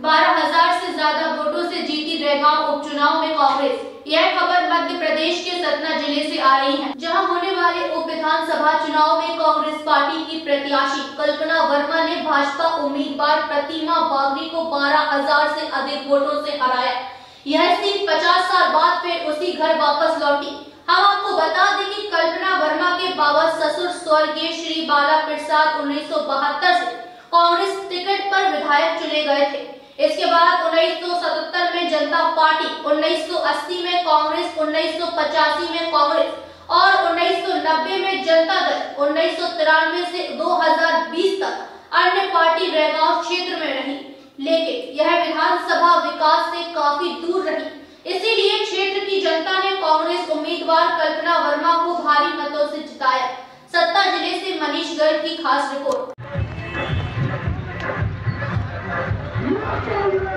बारह हज़ार से ज़्यादा वोटों से जीती रेगांव उपचुनाव में कांग्रेस। यह खबर मध्य प्रदेश के सतना ज़िले से आ रही है, जहाँ होने वाले उप विधानसभा चुनाव में कांग्रेस पार्टी की प्रत्याशी कल्पना वर्मा ने भाजपा उम्मीदवार प्रतिमा बागरी को बारह हज़ार ऐसी अधिक वोटों ऐसी हराया। यह सीट पचास साल बाद फिर उसी घर वापस लौटी। हम आपको बता दें कि कल्पना वर्मा के बाबा ससुर स्वर्गीय श्री बाला प्रसाद उन्नीस से कांग्रेस टिकट पर विधायक चुने गए थे। इसके बाद 1977 में जनता पार्टी 1980 में कांग्रेस, उन्नीस सौ पचासी में कांग्रेस और 1990 में जनता दल, उन्नीस से 2020 तक अन्य पार्टी रेगांव क्षेत्र में रही। लेकिन यह विधानसभा विकास से काफ़ी दूर रही। इसीलिए क्षेत्र की जनता ने कांग्रेस उम्मीदवार कल्पना वर्मा को भारी मतों से जिताया। सत्ता ज़िले से मनीष गर्ग की खास रिपोर्ट।